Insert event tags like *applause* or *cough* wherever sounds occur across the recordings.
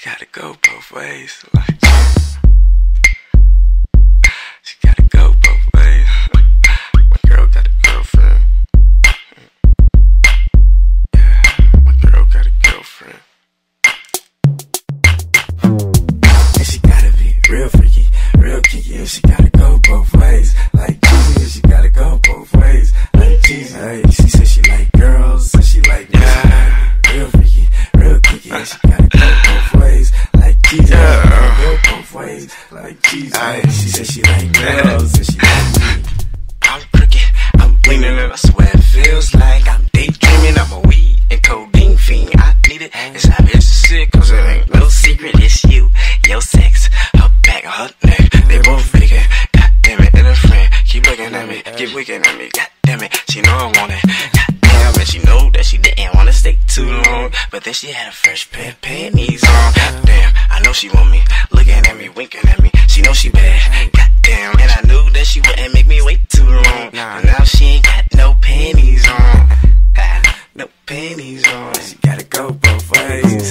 She gotta go both ways. Like, she gotta go both ways. My girl got a girlfriend. Yeah, my girl got a girlfriend. And she gotta be real freaky, real kinky, and she gotta go both ways. Like she gotta go both ways. Like cheesy, she said she like *laughs* girls, and she like me. I'm crooked, I'm leaning, and I swear it feels like I'm daydreaming. I'm a weed and codeine fiend. I need it, it's habits sick, cause it ain't no secret. It's you, your sex, her back, her neck. They both faking. God damn it, and a friend keep looking at me, keep looking at me. God damn it, she know I want it. God damn it, she know that she didn't wanna stay too long, but then she had a fresh pair of panties on. God damn, I know she want me, looking at me, winking at me. She know she bad. God damn, and I knew that she wouldn't make me wait too long. But now she ain't got no panties on. no panties on. She gotta go both ways.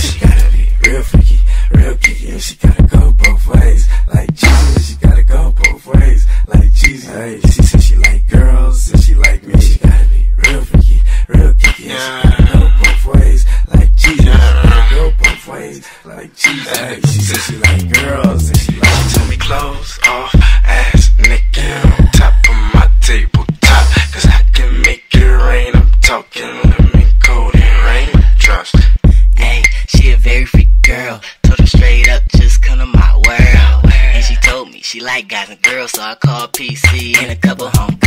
she gotta be real freaky, real kinky, and she gotta go both ways. Like and she gotta go both ways. Like cheesy, hey, she said she like girls, and she like. She told me clothes off, ass naked on top of my tabletop, cause I can make it rain. I'm talking lemon cold and rain drops. Hey, she a very freak girl. Told her straight up, just come to my world. And she told me she like guys and girls, so I called PC and a couple home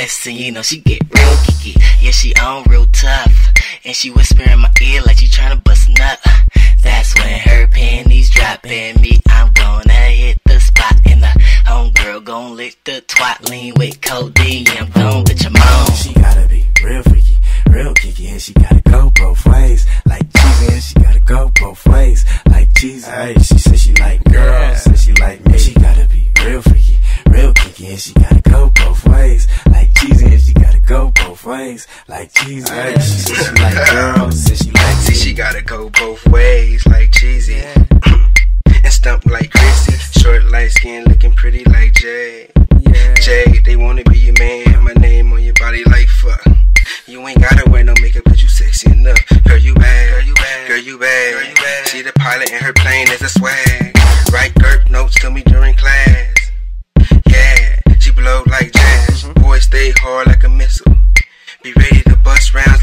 little bit of this, and you know she get real kiki. Yeah, she on real tough, and she whisper in my ear like she tryna bust a nut. That's when her panties drop, and me, I'm gonna hit the spot, and the homegirl gon' lick the twat, lean with codeine. Yeah, I'm gon' bitch, I'm on. She gotta be real freaky, real kinky, and she gotta go both ways. Like cheesy, and she gotta go both ways. Like cheesy, hey, she said she like girls, and she like me. She gotta be real freaky, real kinky, and she gotta go both ways. Ways. Like cheesy, hey, she said she like girls, and she like See, she gotta go both ways, like cheesy. and stump like Chrissy. Short, light skin, looking pretty like Jay. Jay, they wanna be your man. My name on your body like fuck. You ain't gotta wear no makeup, cause you sexy enough. Girl, you bad. Girl, you bad. Girl, you bad. Girl, you bad. See the pilot in her plane is a swag. Write GERP notes to me during class.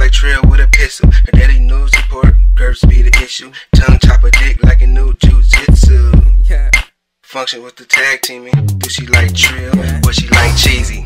Like Trill with a pistol. Her daddy news report, GERPs be the issue. Tongue chop a dick like a new jujitsu. Function with the tag teaming. Do she like Trill or she like cheesy?